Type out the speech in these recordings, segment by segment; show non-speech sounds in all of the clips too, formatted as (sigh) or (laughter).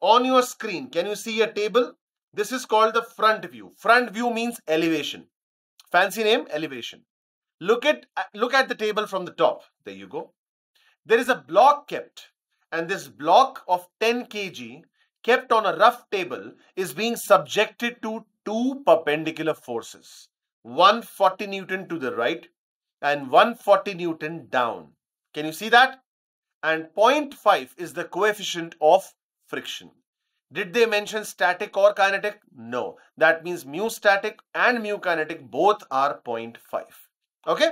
On your screen, can you see a table? This is called the front view. Front view means elevation. Fancy name, elevation. Look at, uh, look at the table from the top. There you go. There is a block kept and this block of 10 kg kept on a rough table is being subjected to two perpendicular forces. 140 Newton to the right and 140 Newton down. Can you see that? And 0.5 is the coefficient of friction. Did they mention static or kinetic? No. That means mu static and mu kinetic both are 0.5. Okay?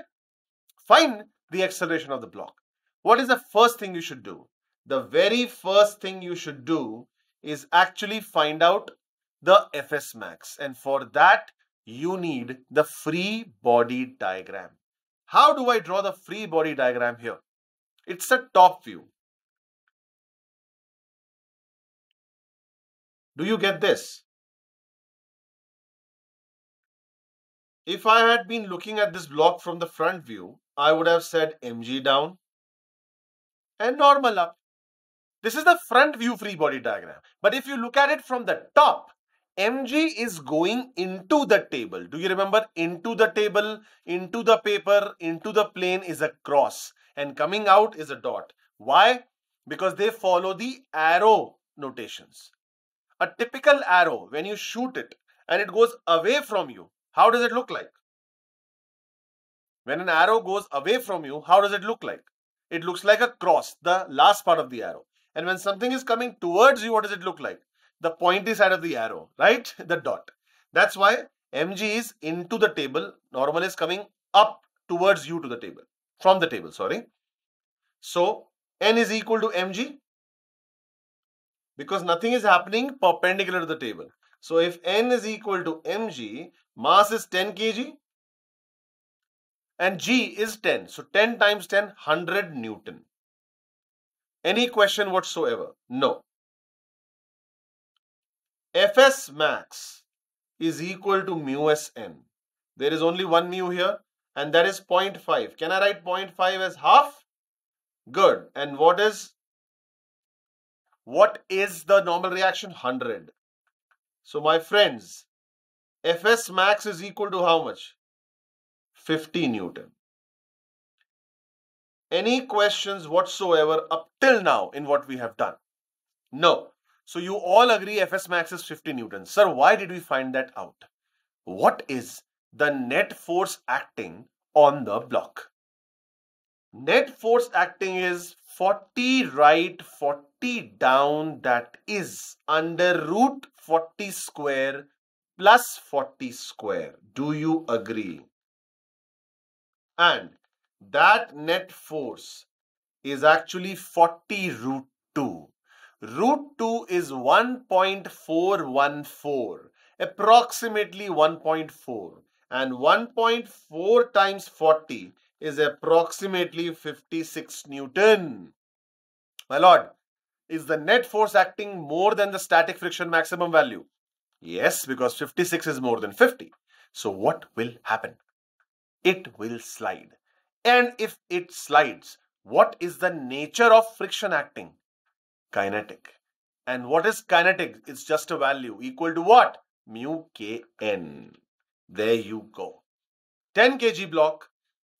Find the acceleration of the block. What is the first thing you should do? The very first thing you should do is actually find out the Fs max. And for that, you need the free body diagram. How do I draw the free body diagram here? It's a top view. Do you get this? If I had been looking at this block from the front view, I would have said mg down and normal up. This is the front view free body diagram. But if you look at it from the top, mg is going into the table. Do you remember? Into the table, into the paper, into the plane is a cross and coming out is a dot. Why? Because they follow the arrow notations. A typical arrow, when you shoot it and it goes away from you, how does it look like? When an arrow goes away from you, how does it look like? It looks like a cross, the last part of the arrow. And when something is coming towards you, what does it look like? The pointy side of the arrow, right? (laughs) The dot. That's why mg is into the table. Normal is coming up towards you to the table. From the table, sorry. So, n is equal to mg because nothing is happening perpendicular to the table. So if n is equal to mg, mass is 10 kg and g is 10. So 10 times 10, 100 Newton. Any question whatsoever? No. Fs max is equal to mu sn. There is only one mu here and that is 0.5. Can I write 0.5 as half? Good. And what is what is the normal reaction? 100. So my friends, Fs max is equal to how much? 50 Newton. Any questions whatsoever up till now in what we have done? No. So you all agree Fs max is 50 Newton. Sir, why did we find that out? What is the net force acting on the block? Net force acting is 40 right, 40 down, that is under root 40 square plus 40 square. Do you agree? And that net force is actually 40 root 2. Root 2 is 1.414, approximately 1.4. And 1.4 times 40 is approximately 56 Newton. My lord, is the net force acting more than the static friction maximum value? Yes, because 56 is more than 50. So what will happen? It will slide. And if it slides, what is the nature of friction acting? Kinetic. And what is kinetic? It's just a value equal to what? Mu Kn. There you go. 10 kg block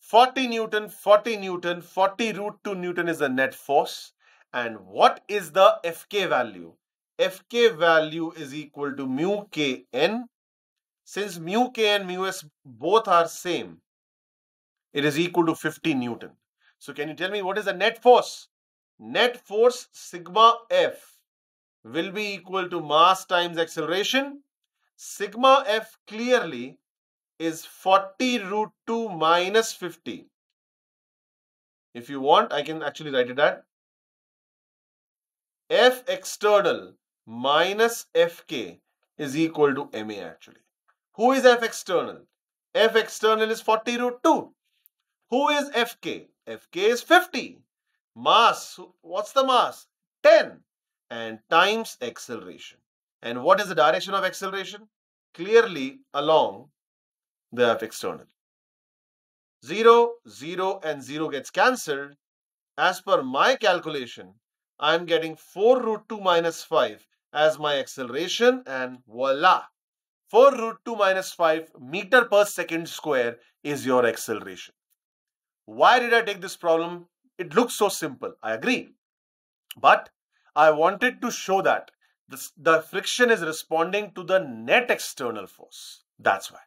40 Newton, 40 Newton, 40 root 2 Newton is the net force. And what is the Fk value? Fk value is equal to mu Kn. Since mu K and mu S both are same, it is equal to 50 Newton. So can you tell me what is the net force? Net force sigma F will be equal to mass times acceleration. Sigma F clearly is 40 root 2 minus 50. If you want, I can actually write it at F external minus Fk is equal to Ma actually. Who is F external? F external is 40 root 2. Who is Fk? Fk is 50. Mass, what's the mass? 10 and times acceleration. And what is the direction of acceleration? Clearly along the F external. 0, 0 and 0 gets cancelled. As per my calculation, I am getting 4 root 2 minus 5 as my acceleration and voila 4 root 2 minus 5 meter per second square is your acceleration. Why did I take this problem? It looks so simple, I agree. But I wanted to show that this, the friction is responding to the net external force. That's why.